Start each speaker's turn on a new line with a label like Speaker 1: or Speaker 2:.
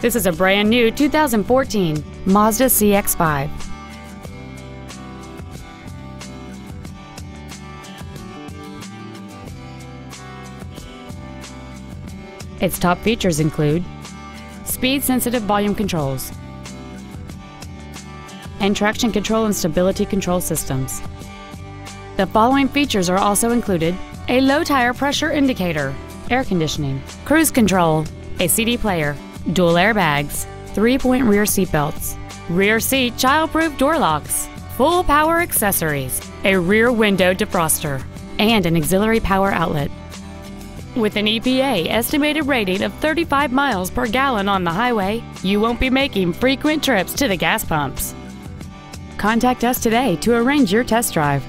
Speaker 1: This is a brand new 2014 Mazda CX-5. Its top features include speed-sensitive volume controls and traction control and stability control systems. The following features are also included a low tire pressure indicator, air conditioning, cruise control, a CD player, dual airbags, three-point rear seatbelts, rear seat child-proof door locks, full power accessories, a rear window defroster, and an auxiliary power outlet. With an EPA estimated rating of 35 miles per gallon on the highway, you won't be making frequent trips to the gas pumps. Contact us today to arrange your test drive.